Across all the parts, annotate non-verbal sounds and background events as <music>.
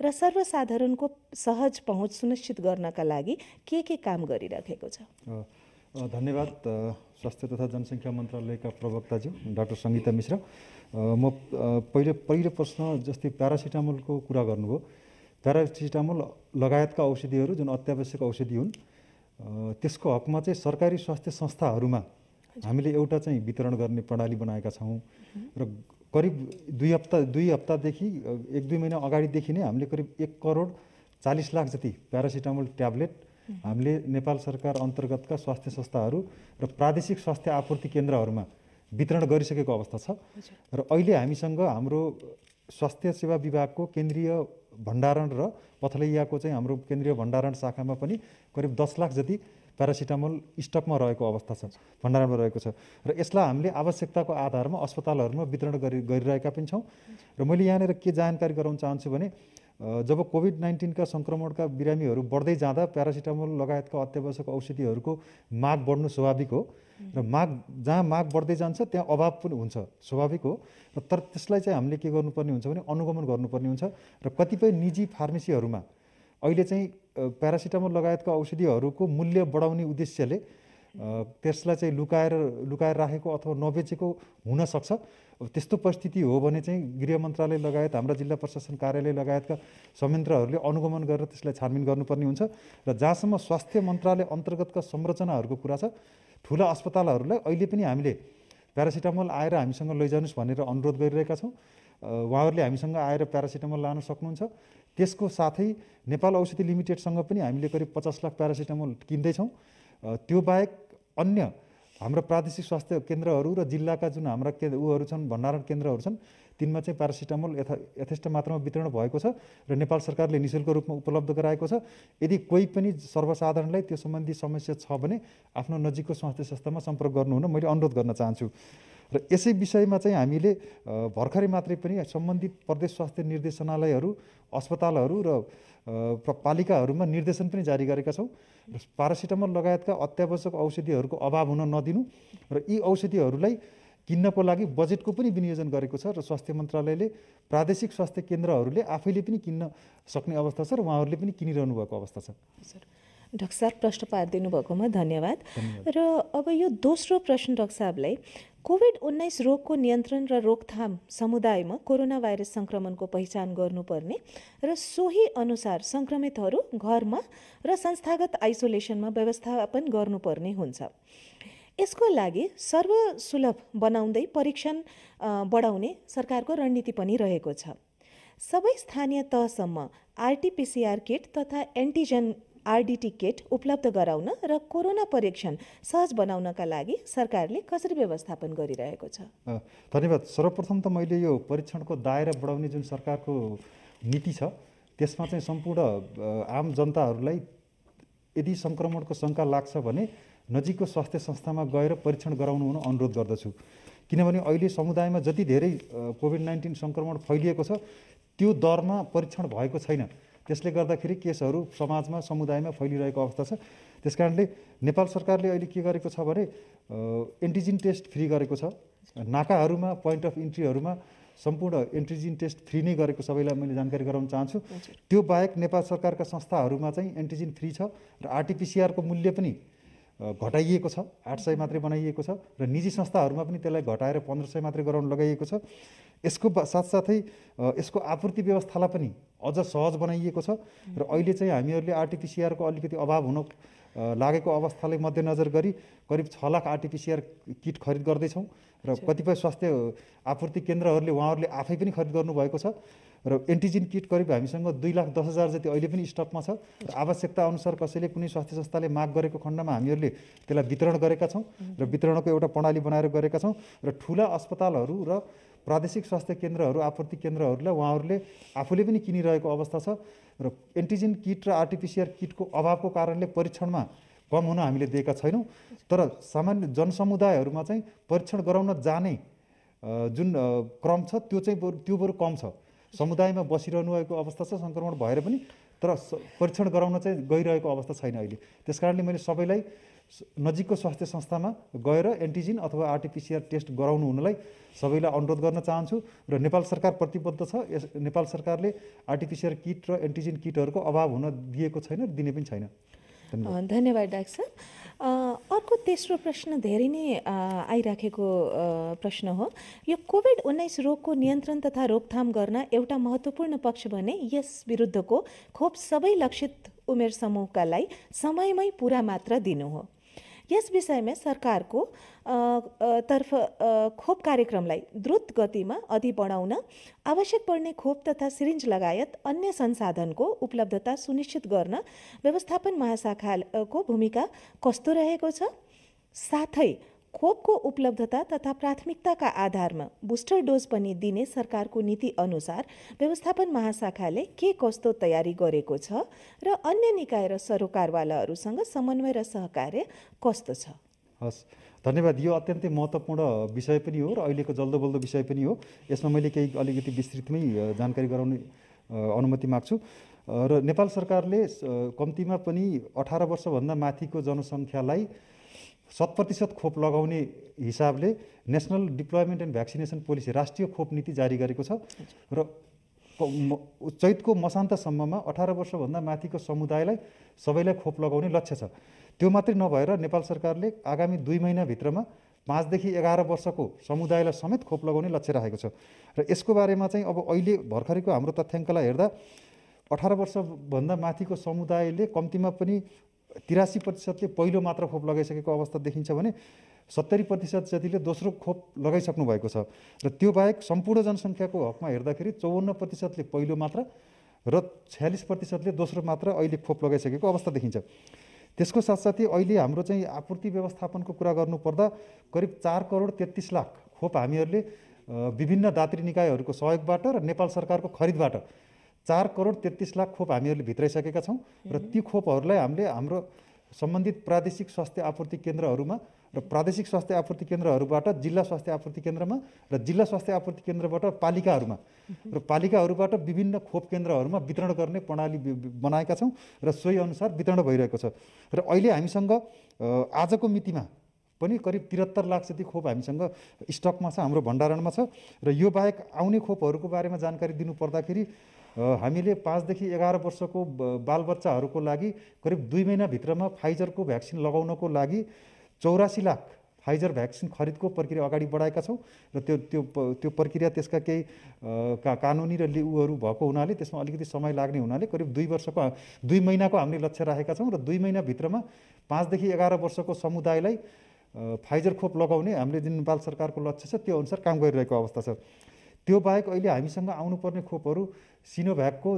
र सर्वसाधारणको सहज पहुँच सुनिश्चित गर्नका लागि के के काम गरिराखेको छ? धन्यवाद स्वास्थ्य तथा जनसङ्ख्या मन्त्रालयका प्रवक्ताज्यू डाक्टर सङ्गीता मिश्र। म पहिले पहिलो प्रश्न जस्तै प्यारासिटामोलको कुरा गर्नुभयो। प्यारासिटामोल लगायतका औषधिहरू जुन अत्यावश्यक औषधि हुन् त्यसको हकमा चाहिँ सरकारी स्वास्थ्य संस्थाहरूमा हामीले एउटा चाहिँ वितरण गर्ने प्रणाली बनाएका छौँ। र करिब दुई हप्ता दुई हप्तादेखि एक दुई महिना अगाडिदेखि नै हामीले करिब एक करोड चालिस लाख जति प्यारासिटामोल ट्याब्लेट हामीले नेपाल सरकार अन्तर्गतका स्वास्थ्य संस्थाहरू र प्रादेशिक स्वास्थ्य आपूर्ति केन्द्रहरूमा वितरण गरिसकेको अवस्था छ। र अहिले हामीसँग हाम्रो स्वास्थ्य सेवा विभागको केन्द्रीय भण्डारण र पथलैयाको चाहिँ हाम्रो केन्द्रीय भण्डारण शाखामा पनि करिब दस लाख जति प्यारासिटामोल स्टकमा रहेको अवस्था छ भण्डारणमा रहेको छ। र यसलाई हामीले आवश्यकताको आधारमा अस्पतालहरूमा वितरण गरि गरिरहेका पनि छौँ। र मैले यहाँनिर के जानकारी गराउन चाहन्छु भने जब कोभिड नाइन्टिनका सङ्क्रमणका बिरामीहरू बढ्दै जाँदा प्यारासिटामोल लगायतका अत्यावश्यक औषधिहरूको माग बढ्नु स्वाभाविक हो। र माग जहाँ माग बढ्दै जान्छ त्यहाँ अभाव पनि हुन्छ स्वाभाविक हो। र तर त्यसलाई चाहिँ हामीले के गर्नुपर्ने हुन्छ भने अनुगमन गर्नुपर्ने हुन्छ। र कतिपय निजी फार्मेसीहरूमा अहिले चाहिँ प्यारासिटामोल लगायतका औषधिहरूको मूल्य बढाउने उद्देश्यले त्यसलाई चाहिँ लुकाएर लुकाएर राखेको अथवा नबेचेको हुनसक्छ त्यस्तो परिस्थिति हो भने चाहिँ गृह मन्त्रालय लगायत हाम्रा जिल्ला प्रशासन कार्यालय लगायतका संयन्त्रहरूले अनुगमन गरेर त्यसलाई छानबिन गर्नुपर्ने हुन्छ र जहाँसम्म स्वास्थ्य मन्त्रालय अन्तर्गतका संरचनाहरूको कुरा छ ठुला अस्पतालहरूलाई अहिले पनि हामीले प्यारासिटामोल आएर हामीसँग लैजानुहोस् भनेर अनुरोध गरिरहेका छौँ। उहाँहरूले हामीसँग आएर प्यारासिटामोल लान सक्नुहुन्छ। त्यसको साथै नेपाल औषधि लिमिटेडसँग पनि हामीले करिब पचास लाख प्यारासिटामोल किन्दैछौँ। त्यो बाहेक अन्य हाम्रो प्रादेशिक स्वास्थ्य केन्द्रहरू र जिल्लाका जुन हाम्रा के उहरू छन् भण्डारण केन्द्रहरू छन् तिनमा चाहिँ प्यारासिटामोल यथा यथेष्ट मात्रामा वितरण भएको छ र नेपाल सरकारले निशुल्क रूपमा उपलब्ध गराएको छ। यदि कोही पनि सर्वसाधारणलाई त्यो सम्बन्धी समस्या छ भने आफ्नो नजिकको स्वास्थ्य संस्थामा सम्पर्क गर्नुहुन मैले अनुरोध गर्न चाहन्छु। र यसै विषयमा चाहिँ हामीले भर्खरै मात्रै पनि सम्बन्धित प्रदेश स्वास्थ्य निर्देशनालयहरू अस्पतालहरू र पालिकाहरूमा निर्देशन पनि जारी गरेका छौँ। र पारासिटामोल लगायतका अत्यावश्यक औषधिहरूको अभाव हुन नदिनु र यी औषधिहरूलाई किन्नको लागि बजेटको पनि विनियोजन गरेको छ र स्वास्थ्य मन्त्रालयले प्रादेशिक स्वास्थ्य केन्द्रहरूले आफैले पनि किन्न सक्ने अवस्था छ र उहाँहरूले पनि किनिरहनु भएको अवस्था छ। डाक्टर साहब प्रश्न पारिदिनु भएकोमा धन्यवाद। र अब यो दोस्रो प्रश्न डाक्टर साहबलाई कोभिड उन्नाइस रोगको नियन्त्रण र रोकथाम समुदायमा कोरोना भाइरस सङ्क्रमणको पहिचान गर्नुपर्ने र सोही अनुसार सङ्क्रमितहरू घरमा र संस्थागत आइसोलेसनमा व्यवस्थापन गर्नुपर्ने हुन्छ। यसको लागि सर्वसुलभ बनाउँदै परीक्षण बढाउने सरकारको रणनीति पनि रहेको छ। सबै स्थानीय तहसम्म आरटिपिसिआर किट तथा एन्टिजेन आरडिटी किट उपलब्ध गराउन र कोरोना परीक्षण सहज बनाउनका लागि सरकारले कसरी व्यवस्थापन गरिरहेको छ? धन्यवाद। सर्वप्रथम त मैले यो परीक्षणको दायरा बढाउने जुन सरकारको नीति छ त्यसमा चाहिँ सम्पूर्ण आम जनताहरूलाई यदि सङ्क्रमणको शङ्का लाग्छ भने नजिकको स्वास्थ्य संस्थामा गएर परीक्षण गराउनु हुन अनुरोध गर्दछु। किनभने अहिले समुदायमा जति धेरै कोभिड नाइन्टिन सङ्क्रमण फैलिएको छ त्यो दरमा परीक्षण भएको छैन। त्यसले गर्दाखेरि केसहरू समाजमा समुदायमा फैलिरहेको अवस्था छ। त्यस कारणले नेपाल सरकारले अहिले के गरेको छ भने एन्टिजिन टेस्ट फ्री गरेको छ। नाकाहरूमा पोइन्ट अफ इन्ट्रीहरूमा सम्पूर्ण एन्टिजिन टेस्ट फ्री नै गरेको सबैलाई मैले जानकारी गराउन चाहन्छु। त्यो बाहेक नेपाल सरकारका संस्थाहरूमा चाहिँ एन्टिजिन फ्री छ र आरटिपिसिआरको मूल्य पनि घटाइएको छ आठ सय मात्रै बनाइएको छ र निजी संस्थाहरूमा पनि त्यसलाई घटाएर पन्ध्र सय मात्रै गराउन लगाइएको छ। यसको साथसाथै यसको आपूर्ति व्यवस्थालाई पनि अझ सहज बनाइएको छ र अहिले चाहिँ हामीहरूले आरटिपिसिआरको अलिकति अभाव हुन लागेको अवस्थालाई मध्यनजर गरी करिब छ लाख आरटिपिसिआर किट खरिद गर्दैछौँ र कतिपय स्वास्थ्य आपूर्ति केन्द्रहरूले उहाँहरूले आफै पनि खरिद गर्नुभएको छ। र एन्टिजिन किट करिब हामीसँग दुई लाख दस हजार जति अहिले पनि स्टकमा छ र आवश्यकता अनुसार कसैले कुनै स्वास्थ्य संस्थाले माग गरेको खण्डमा हामीहरूले त्यसलाई वितरण गरेका छौँ र वितरणको एउटा प्रणाली बनाएर गरेका छौँ र ठुला अस्पतालहरू र प्रादेशिक स्वास्थ्य केन्द्रहरू आपूर्ति केन्द्रहरूलाई उहाँहरूले आफूले पनि किनिरहेको अवस्था छ र एन्टिजेन किट र आरटिपिसिआर किटको अभावको कारणले परीक्षणमा कम हुन हामीले दिएका छैनौँ। तर सामान्य जनसमुदायहरूमा चाहिँ परीक्षण गराउन जाने जुन क्रम छ त्यो चाहिँ बरु त्यो बरु कम छ। समुदायमा बसिरहनु भएको अवस्था छ सङ्क्रमण भएर पनि तर परीक्षण गराउन चाहिँ गइरहेको अवस्था छैन अहिले। त्यस कारणले मैले सबैलाई नजिकको स्वास्थ्य संस्थामा गएर एन्टिजिन अथवा आरटिपिसिआर टेस्ट गराउनु हुनलाई सबैलाई अनुरोध गर्न चाहन्छु र नेपाल सरकार प्रतिबद्ध छ। यस नेपाल सरकारले आरटिपिसिआर किट र एन्टिजिन किटहरूको अभाव हुन दिएको छैन दिने पनि छैन। धन्यवाद। डाक्टर अर्को तेस्रो प्रश्न धेरै नै आइराखेको प्रश्न हो। यो कोभिड उन्नाइस रोगको नियन्त्रण तथा रोकथाम गर्न एउटा महत्त्वपूर्ण पक्ष भने यस विरुद्धको खोप सबै लक्षित उमेर समूहका लागि समयमै पुरा मात्रा दिनु हो। यस विषयमा सरकारको तर्फ खोप कार्यक्रमलाई द्रुत गतिमा अघि बढाउन आवश्यक पर्ने खोप तथा सिरिन्ज लगायत अन्य संसाधनको उपलब्धता सुनिश्चित गर्न व्यवस्थापन महाशाखाको भूमिका कस्तो रहेको छ? साथै खोपको उपलब्धता तथा प्राथमिकताका आधारमा बुस्टर डोज पनि दिने सरकारको नीति अनुसार व्यवस्थापन महाशाखाले के कस्तो तयारी गरेको छ र अन्य निकाय र सरोकारवालाहरूसँग समन्वय र सहकार्य कस्तो छ? हस् धन्यवाद। यो अत्यन्तै महत्त्वपूर्ण विषय पनि हो र अहिलेको जल्दो बल्दो विषय पनि हो। यसमा मैले केही अलिकति विस्तृतमै जानकारी गराउने अनुमति माग्छु। र नेपाल सरकारले कम्तीमा पनि अठार वर्षभन्दा माथिको जनसङ्ख्यालाई शत प्रतिशत खोप लगाउने हिसाबले national deployment and vaccination policy राष्ट्रिय खोप नीति जारी गरेको छ। र चैतको मसान्तसम्ममा अठार वर्षभन्दा माथिको समुदायलाई सबैलाई खोप लगाउने लक्ष्य छ। त्यो मात्रै नभएर नेपाल सरकारले आगामी दुई महिनाभित्रमा पाँचदेखि एघार वर्षको समुदायलाई समेत खोप लगाउने लक्ष्य राखेको छ। र यसको बारेमा चाहिँ अब अहिले भर्खरैको हाम्रो तथ्याङ्कलाई हेर्दा अठार वर्षभन्दा माथिको समुदायले कम्तीमा पनि तिरासी प्रतिशतले पहिलो मात्र खोप लगाइसकेको अवस्था देखिन्छ भने सत्तरी प्रतिशत जतिले दोस्रो खोप लगाइसक्नु भएको छ। र त्यो बाहेक सम्पूर्ण जनसङ्ख्याको हकमा हेर्दाखेरि चौवन्न प्रतिशतले पहिलो मात्र र छ्यालिस प्रतिशतले दोस्रो मात्र अहिले खोप लगाइसकेको अवस्था देखिन्छ। त्यसको साथसाथै अहिले हाम्रो चाहिँ आपूर्ति व्यवस्थापनको कुरा गर्नुपर्दा करिब चार करोड तेत्तिस लाख खोप हामीहरूले विभिन्न दात्री निकायहरूको सहयोगबाट र नेपाल सरकारको खरिदबाट चार करोड तेत्तिस लाख खोप हामीहरूले भित्राइसकेका छौँ र ती खोपहरूलाई हामीले हाम्रो सम्बन्धित प्रादेशिक स्वास्थ्य आपूर्ति केन्द्रहरूमा र प्रादेशिक स्वास्थ्य आपूर्ति केन्द्रहरूबाट जिल्ला स्वास्थ्य आपूर्ति केन्द्रमा र जिल्ला स्वास्थ्य आपूर्ति केन्द्रबाट पालिकाहरूमा <laughs> र पालिकाहरूबाट विभिन्न खोप केन्द्रहरूमा वितरण गर्ने प्रणाली बनाएका छौँ र सोही अनुसार वितरण भइरहेको छ। र अहिले हामीसँग आजको मितिमा पनि करिब त्रिहत्तर लाख जति खोप हामीसँग स्टकमा छ हाम्रो भण्डारणमा छ र यो बाहेक आउने खोपहरूको बारेमा जानकारी दिनु पर्दाखेरि अ, हामीले पाँचदेखि एघार वर्षको बालबच्चाहरूको लागि करिब दुई महिनाभित्रमा फाइजरको भ्याक्सिन लगाउनको लागि चौरासी लाख फाइजर भ्याक्सिन खरिदको प्रक्रिया अगाडि बढाएका छौँ र त्यो त्यो त्यो प्रक्रिया त्यसका केही का कानुनी र लि- उहरू भएको हुनाले त्यसमा अलिकति समय लाग्ने हुनाले करिब दुई वर्षको दुई महिनाको हामीले लक्ष्य राखेका छौँ र दुई महिनाभित्रमा पाँचदेखि एघार वर्षको समुदायलाई फाइजर खोप लगाउने हामीले जुन नेपाल सरकारको लक्ष्य छ त्यो अनुसार काम गरिरहेको अवस्था छ। त्यो बाहेक अहिले हामीसँग आउनुपर्ने खोपहरू सिनोभ्याकको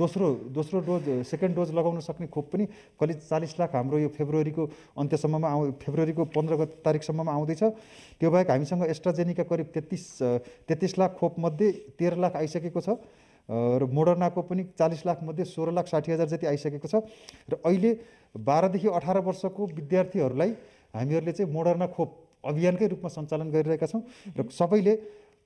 दोस्रो दोस्रो डोज सेकेन्ड डोज लगाउन सक्ने खोप पनि करिब चालिस लाख हाम्रो यो फेब्रुअरीको अन्त्यसम्ममा आउ फेब्रुअरीको पन्ध्र गत तारिकसम्ममा आउँदैछ। त्यो बाहेक हामीसँग एस्ट्राजेनिका करिब तेत्तिस तेत्तिस लाख खोपमध्ये तेह्र लाख आइसकेको छ र मोडर्नाको पनि चालिस लाखमध्ये सोह्र लाख साठी हजार जति आइसकेको छ। र अहिले बाह्रदेखि अठार वर्षको विद्यार्थीहरूलाई हामीहरूले चाहिँ मोडर्ना खोप अभियानकै रूपमा सञ्चालन गरिरहेका छौँ। र सबैले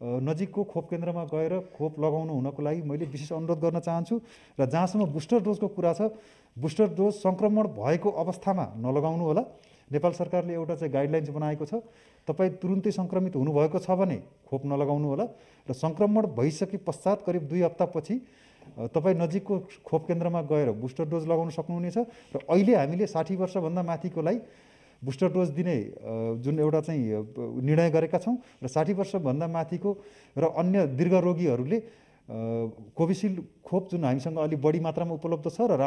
नजिकको खोप केन्द्रमा गएर खोप लगाउनु हुनको लागि मैले विशेष अनुरोध गर्न चाहन्छु र जहाँसम्म बुस्टर डोजको कुरा छ बुस्टर डोज सङ्क्रमण भएको अवस्थामा नलगाउनु होला। नेपाल सरकारले एउटा चाहिँ गाइडलाइन्स बनाएको छ तपाईँ तुरुन्तै सङ्क्रमित हुनुभएको छ भने खोप नलगाउनु होला र सङ्क्रमण भइसके पश्चात करिब दुई हप्तापछि तपाईँ नजिकको खोप केन्द्रमा गएर बुस्टर डोज लगाउन सक्नुहुनेछ र अहिले हामीले साठी वर्षभन्दा माथिकोलाई बुस्टर डोज दिने जुन एउटा चाहिँ निर्णय गरेका छौँ र साठी वर्षभन्दा माथिको र अन्य दीर्घ रोगीहरूले कोभिसिल्ड खोप जुन हामीसँग अलिक बढी मात्रामा उपलब्ध छ र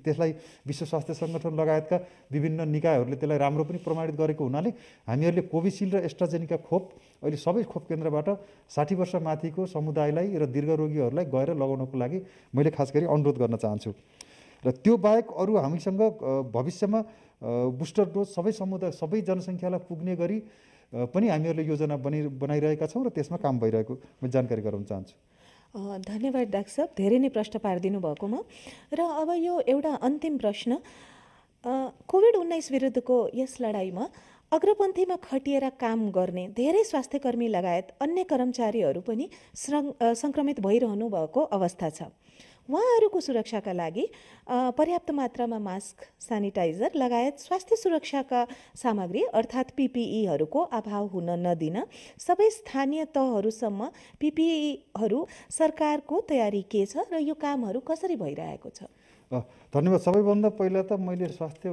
त्यसलाई विश्व स्वास्थ्य सङ्गठन लगायतका विभिन्न निकायहरूले त्यसलाई राम्रो पनि प्रमाणित गरेको हुनाले हामीहरूले कोभिसिल्ड र एस्ट्राजेनिका खोप अहिले सबै खोप केन्द्रबाट साठी वर्ष माथिको समुदायलाई र दीर्घ रोगीहरूलाई गएर लगाउनको लागि मैले खास गरी अनुरोध गर्न चाहन्छु। र त्यो बाहेक अरू हामीसँग भविष्यमा बुस्टर डोज सबै समुदाय सबै जनसङ्ख्यालाई पुग्ने गरी पनि हामीहरूले योजना बनि बनाइरहेका छौँ र त्यसमा काम भइरहेको म जानकारी गराउन चाहन्छु। धन्यवाद डाक्टर साहब धेरै नै प्रश्न पारिदिनु भएकोमा र अब यो एउटा अन्तिम प्रश्न कोभिड उन्नाइस विरुद्धको यस लडाइँमा अग्रपन्थीमा खटिएर काम गर्ने धेरै स्वास्थ्यकर्मी लगायत अन्य कर्मचारीहरू पनि सङ्क्रमित भइरहनु भएको अवस्था छ। उहाँहरूको सुरक्षाका लागि पर्याप्त मात्रामा मास्क सेनिटाइजर लगायत स्वास्थ्य सुरक्षाका सामग्री अर्थात् पिपिईहरूको अभाव हुन नदिन सबै स्थानीय तहहरूसम्म पिपिईहरू सरकारको तयारी के छ र यो कामहरू कसरी भइरहेको छ? धन्यवाद। सबैभन्दा पहिला त मैले स्वास्थ्य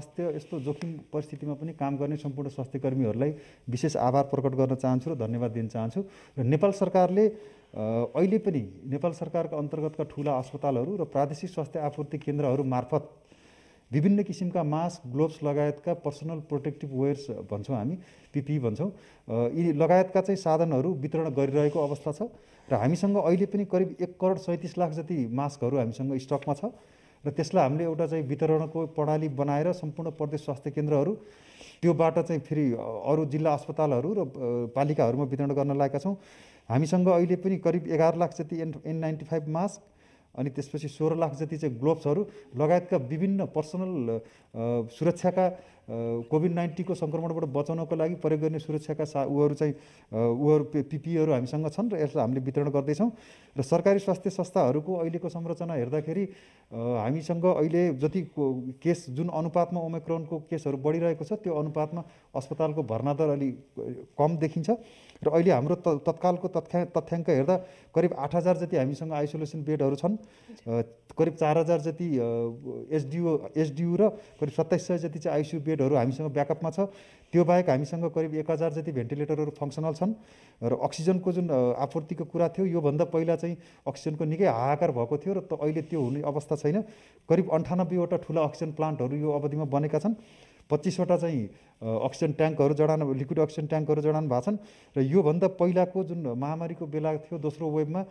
स्वास्थ्य यस्तो जोखिम परिस्थितिमा पनि काम गर्ने सम्पूर्ण स्वास्थ्य कर्मीहरूलाई विशेष आभार प्रकट गर्न चाहन्छु र धन्यवाद दिन चाहन्छु। र नेपाल सरकारले अहिले पनि नेपाल सरकारका अन्तर्गतका ठुला अस्पतालहरू र प्रादेशिक स्वास्थ्य आपूर्ति केन्द्रहरू मार्फत विभिन्न किसिमका मास्क ग्लोभ्स लगायतका पर्सनल प्रोटेक्टिभ वेयर्स भन्छौँ हामी पिपी भन्छौँ। यी लगायतका चाहिँ साधनहरू वितरण गरिरहेको अवस्था छ। र हामीसँग अहिले पनि करिब एक करोड सैँतिस लाख जति मास्कहरू हामीसँग स्टकमा छ। र त्यसलाई हामीले एउटा चाहिँ वितरणको प्रणाली बनाएर सम्पूर्ण प्रदेश स्वास्थ्य केन्द्रहरू त्योबाट चाहिँ फेरि अरू जिल्ला अस्पतालहरू र पालिकाहरूमा वितरण गर्न लागेका छौँ। हामीसँग अहिले पनि करिब एघार लाख जति N N ninety five mask अनि त्यसपछि सोह्र लाख जति चाहिँ ग्लोभ्सहरू लगायतका विभिन्न पर्सनल सुरक्षाका कोभिड नाइन्टिनको सङ्क्रमणबाट बचाउनको लागि प्रयोग गर्ने सुरक्षाका सा उहरू चाहिँ उहरू पिपिईहरू हामीसँग छन् र यसलाई हामीले वितरण गर्दैछौँ। र सरकारी स्वास्थ्य संस्थाहरूको अहिलेको संरचना हेर्दाखेरि हामीसँग अहिले जति केस जुन अनुपातमा ओमेक्रोनको केसहरू बढिरहेको छ त्यो अनुपातमा अस्पतालको भर्ना दर अलि कम देखिन्छ। र अहिले हाम्रो त तत्कालको तथ्या तथ्याङ्क हेर्दा करिब आठ हजार जति हामीसँग आइसोलेसन बेडहरू छन् करिब चार हजार जति एसडिओ एसडियु र करिब सत्ताइस सय जति चाहिँ आइसियु बेडहरू हामीसँग ब्याकअपमा छ। त्यो बाहेक हामीसँग करिब एक हजार जति भेन्टिलेटरहरू फङ्सनल छन् र अक्सिजनको जुन आपूर्तिको कुरा थियो योभन्दा पहिला चाहिँ अक्सिजनको निकै हाहाकार भएको थियो र त अहिले त्यो हुने अवस्था छैन। करिब अन्ठानब्बेवटा ठुला अक्सिजन प्लान्टहरू यो अवधिमा बनेका छन्। पच्चिसवटा चाहिँ अक्सिजन ट्याङ्कहरू जडान लिक्विड अक्सिजन ट्याङ्कहरू जडान भएको छन् र योभन्दा पहिलाको जुन महामारीको बेला थियो दोस्रो वेभमा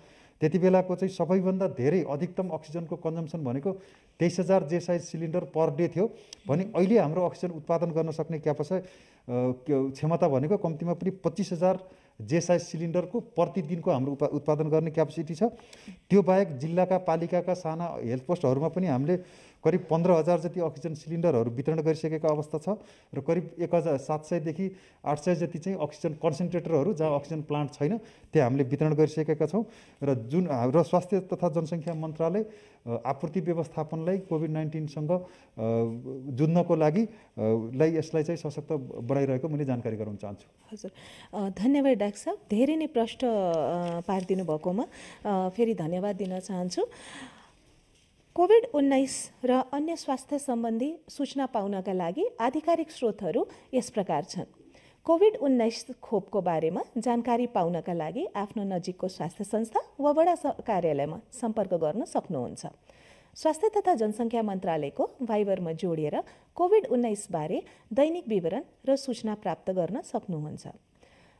त्यति बेलाको चाहिँ सबैभन्दा धेरै अधिकतम अक्सिजनको कन्जम्सन भनेको तेइस हजार जे साइज सिलिन्डर पर डे थियो। भने अहिले हाम्रो अक्सिजन उत्पादन गर्न सक्ने क्यापासिटी क्षमता भनेको कम्तीमा पनि पच्चिस हजार जे साइज सिलिन्डरको प्रतिदिनको हाम्रो उपा उत्पादन गर्ने क्यापेसिटी छ। त्यो बाहेक जिल्लाका पालिकाका साना हेल्थ पोस्टहरूमा पनि हामीले करिब पन्ध्र हजार जति अक्सिजन सिलिन्डरहरू वितरण गरिसकेको अवस्था छ र करिब एक हजार सात सयदेखि आठ सय जति चाहिँ अक्सिजन कन्सन्ट्रेटरहरू जहाँ अक्सिजन प्लान्ट छैन त्यहाँ हामीले वितरण गरिसकेका छौँ। र जुन हाम्रो स्वास्थ्य तथा जनसङ्ख्या मन्त्रालय आपूर्ति व्यवस्थापनलाई कोभिड नाइन्टिनसँग जुझ्नको लागि लाई यसलाई चाहिँ सशक्त बढाइरहेको मैले जानकारी गराउन चाहन्छु। हजुर। धन्यवाद डाक्टर साहब। धेरै नै प्रष्ट पारिदिनु भएकोमा फेरि धन्यवाद दिन चाहन्छु। कोभिड उन्नाइस र अन्य स्वास्थ्य सम्बन्धी सूचना पाउनका लागि आधिकारिक स्रोतहरू यस प्रकार छन्। कोभिड उन्नाइस खोपको बारेमा जानकारी पाउनका लागि आफ्नो नजिकको स्वास्थ्य संस्था वा वडा कार्यालयमा सम्पर्क गर्न सक्नुहुन्छ। स्वास्थ्य तथा जनसङ्ख्या मन्त्रालयको भाइबरमा जोडिएर कोभिड उन्नाइसबारे दैनिक विवरण र सूचना प्राप्त गर्न सक्नुहुन्छ।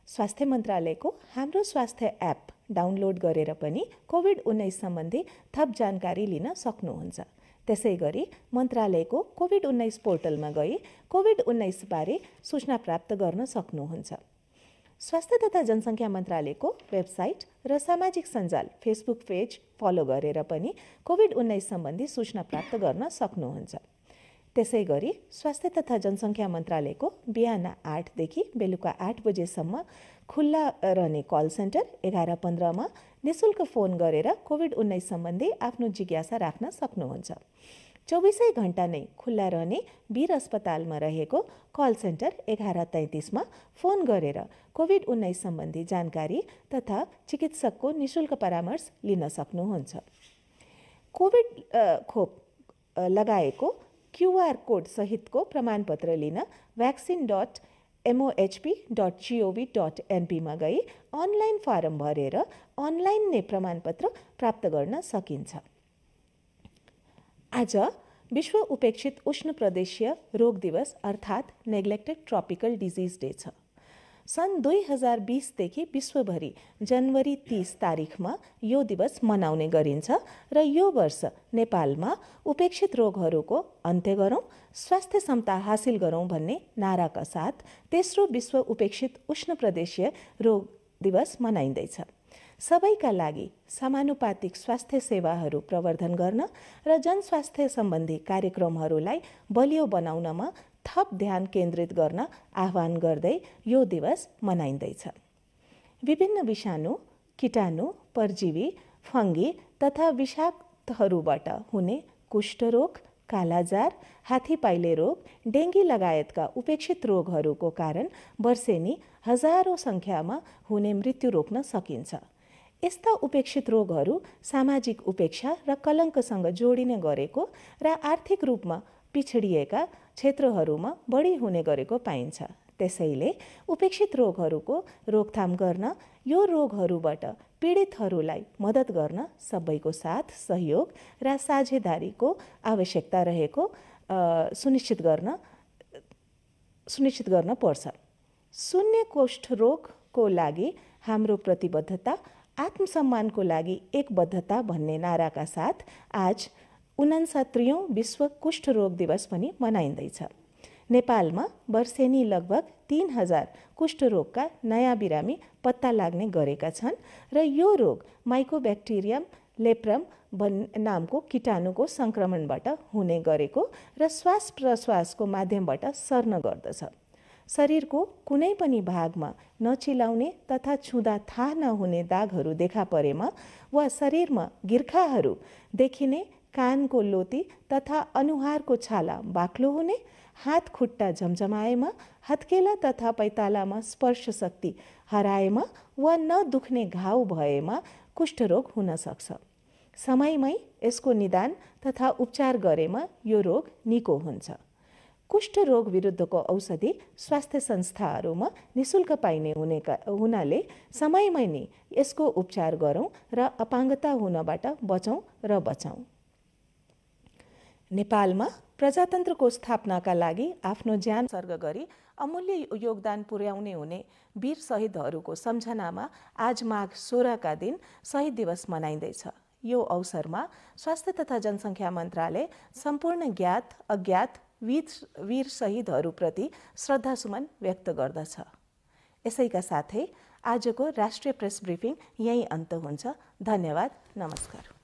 स्वास्थ्य मन्त्रालयको हाम्रो स्वास्थ्य एप डाउनलोड गरेर पनि कोभिड उन्नाइस सम्बन्धी थप जानकारी लिन सक्नुहुन्छ। त्यसै गरी मन्त्रालयको कोभिड उन्नाइस पोर्टलमा गई कोभिड उन्नाइसबारे सूचना प्राप्त गर्न सक्नुहुन्छ। स्वास्थ्य तथा जनसङ्ख्या मन्त्रालयको वेबसाइट र सामाजिक सञ्जाल फेसबुक पेज फलो गरेर पनि कोभिड उन्नाइस सम्बन्धी सूचना प्राप्त गर्न सक्नुहुन्छ। त्यसै गरी स्वास्थ्य तथा जनसङ्ख्या मन्त्रालयको बिहान आठदेखि बेलुका आठ बजेसम्म खुल्ला रहने कल सेन्टर एघार पन्ध्रमा निशुल्क फोन गरेर कोभिड उन्नाइस सम्बन्धी आफ्नो जिज्ञासा राख्न सक्नुहुन्छ। चौबिसै घन्टा नै खुल्ला रहने वीर अस्पतालमा रहेको कल सेन्टर एघार तैँतिसमा फोन गरेर कोभिड उन्नाइस सम्बन्धी जानकारी तथा चिकित्सकको निशुल्क परामर्श लिन सक्नुहुन्छ। कोभिड खोप लगाएको क्युआर कोड सहित को प्रमाणपत्र लिन vaccine dot MOHP dot GOV dot एनपीमा गई अनलाइन फारम भर अनलाइन ने प्रमाणपत्र प्राप्त गर्न सकता आज विश्व उपेक्षित उष्ण प्रदेशीय रोग दिवस अर्थात् नेग्लेक्टेड ट्रपिकल डिजिज डे छ। सन् दुई हजार बिसदेखि विश्वभरि जनवरी तिस तारिकमा यो दिवस मनाउने गरिन्छ र यो वर्ष नेपालमा उपेक्षित रोगहरूको अन्त्य गरौँ स्वास्थ्य समता हासिल गरौँ भन्ने नाराका साथ तेस्रो विश्व उपेक्षित उष्ण प्रदेशीय रोग दिवस मनाइँदैछ। सबैका लागि समानुपातिक स्वास्थ्य सेवाहरू प्रवर्धन गर्न र जनस्वास्थ्य सम्बन्धी कार्यक्रमहरूलाई बलियो बनाउनमा थप ध्यान केन्द्रित गर्न आह्वान गर्दै यो दिवस मनाइँदैछ। विभिन्न विषाणु किटाणु परजीवी फङ्गी तथा विषाक्तहरूबाट हुने कुष्ठरोग कालाजार हात्तीपाइले रोग डेङ्गी लगायतका उपेक्षित रोगहरूको कारण वर्षेनी हजारौँ सङ्ख्यामा हुने मृत्यु रोक्न सकिन्छ। यस्ता उपेक्षित रोगहरू सामाजिक उपेक्षा र कलङ्कसँग जोडिने गरेको र आर्थिक रूपमा पिछडिएका क्षेत्रहरूमा बढी हुने गरेको पाइन्छ। त्यसैले उपेक्षित रोगहरूको रोकथाम गर्न यो रोगहरूबाट पीडितहरूलाई मद्दत गर्न सबैको साथ सहयोग र साझेदारीको आवश्यकता रहेको सुनिश्चित गर्न सुनिश्चित गर्न पर्छ। शून्य कोष्ठ रोगको लागि हाम्रो प्रतिबद्धता आत्मसम्मानको लागि एकबद्धता भन्ने नाराका साथ आज उनासत्तरीौँ विश्व कुष्ठरोग दिवस पनि मनाइँदैछ। नेपालमा वर्षेनी लगभग तिन हजार कुष्ठरोगका नयाँ बिरामी पत्ता लाग्ने गरेका छन् र यो रोग माइकोब्याक्टेरियम लेप्रम भन् नामको किटाणुको सङ्क्रमणबाट हुने गरेको र श्वास प्रश्वासको माध्यमबाट सर्न गर्दछ। शरीरको कुनै पनि भागमा नचिलाउने तथा छुँदा थाहा नहुने दागहरू देखा परेमा वा शरीरमा गिर्खाहरू देखिने कानको लोती तथा अनुहारको छाला बाक्लो हुने हात खुट्टा झमझमाएमा हत्केला तथा पैतालामा स्पर्श शक्ति हराएमा वा नदुख्ने घाउ भएमा कुष्ठरोग हुन सक्छ। समयमै यसको निदान तथा उपचार गरेमा यो रोग निको हुन्छ। कुष्ठ रोग विरुद्धको औषधि स्वास्थ्य संस्थाहरूमा निशुल्क पाइने हुनेका हुनाले समयमै नै यसको उपचार गरौँ र अपाङ्गता हुनबाट बचौँ र बचाउँ नेपालमा प्रजातन्त्रको स्थापनाका लागि आफ्नो ज्यान सर्ग गरी अमूल्य योगदान पुर्याउने हुने वीर शहीदहरूको सम्झनामा आज माघ सोह्रका दिन शहीद दिवस मनाइँदैछ। यो अवसरमा स्वास्थ्य तथा जनसङ्ख्या मन्त्रालय सम्पूर्ण ज्ञात अज्ञात वीर वीर शहीदहरूप्रति श्रद्धासुमन व्यक्त गर्दछ। यसैका साथै आजको राष्ट्रिय प्रेस ब्रिफिङ यहीँ अन्त हुन्छ। धन्यवाद। नमस्कार।